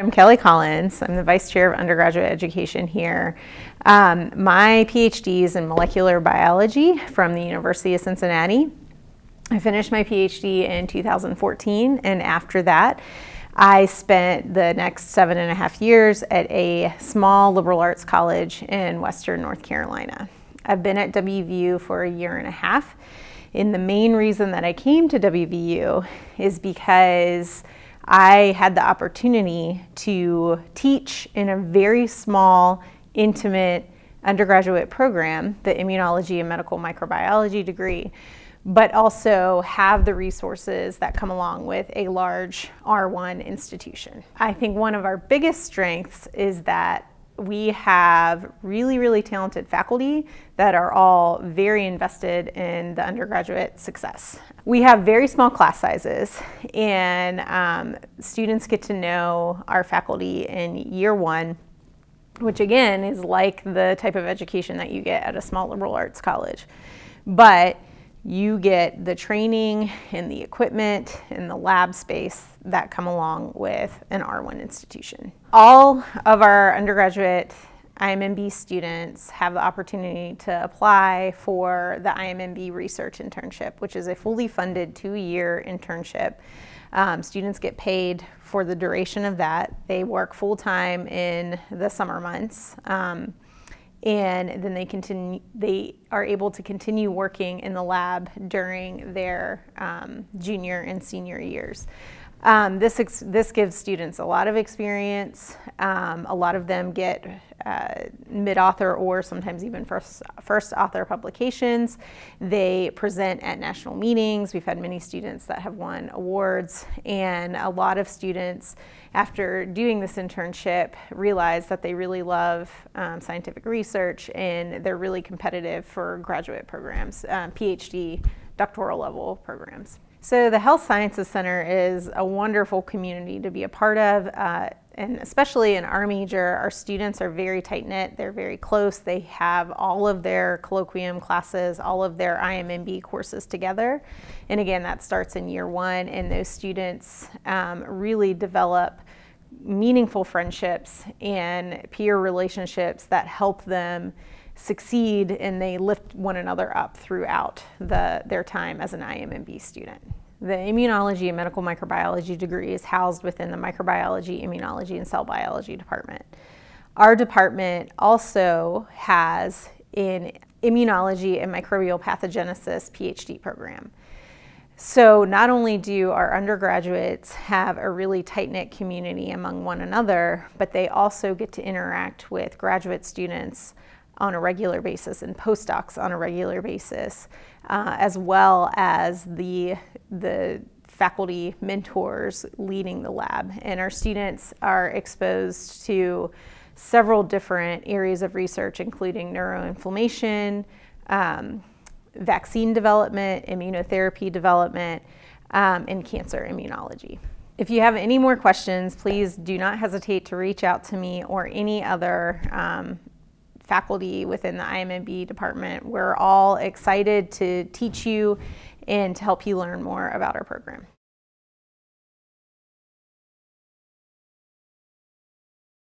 I'm Kelly Collins. I'm the Vice Chair of Undergraduate Education here. Um, my PhD is in molecular biology from the University of Cincinnati. I finished my PhD in 2014, and after that, I spent the next seven and a half years at a small liberal arts college in Western North Carolina. I've been at WVU for a year and a half. And the main reason that I came to WVU is because I had the opportunity to teach in a very small, intimate undergraduate program, the immunology and medical microbiology degree, but also have the resources that come along with a large R1 institution. I think one of our biggest strengths is that we have really, really talented faculty that are all very invested in the undergraduate success. We have very small class sizes, and um, students get to know our faculty in year one, which again is like the type of education that you get at a small liberal arts college. But you get the training and the equipment and the lab space that come along with an R1 institution. All of our undergraduate IMMB students have the opportunity to apply for the IMMB research internship, which is a fully funded two-year internship. Um, students get paid for the duration of that. They work full-time in the summer months. Um, and then they continue they are able to continue working in the lab during their um, junior and senior years. Um, this, this gives students a lot of experience. Um, a lot of them get uh, mid-author or sometimes even first, first author publications. They present at national meetings. We've had many students that have won awards and a lot of students after doing this internship realize that they really love um, scientific research and they're really competitive for graduate programs, um, PhD, doctoral level programs. So the Health Sciences Center is a wonderful community to be a part of. Uh, and especially in our major, our students are very tight knit. They're very close. They have all of their colloquium classes, all of their IMMB courses together. And again, that starts in year one, and those students um, really develop meaningful friendships and peer relationships that help them succeed and they lift one another up throughout the, their time as an IMMB student. The immunology and medical microbiology degree is housed within the microbiology, immunology, and cell biology department. Our department also has an immunology and microbial pathogenesis PhD program. So not only do our undergraduates have a really tight-knit community among one another, but they also get to interact with graduate students on a regular basis and postdocs on a regular basis, uh, as well as the, the faculty mentors leading the lab. And our students are exposed to several different areas of research, including neuroinflammation, um, vaccine development, immunotherapy development, um, and cancer immunology. If you have any more questions, please do not hesitate to reach out to me or any other um, faculty within the IMMB department. We're all excited to teach you and to help you learn more about our program.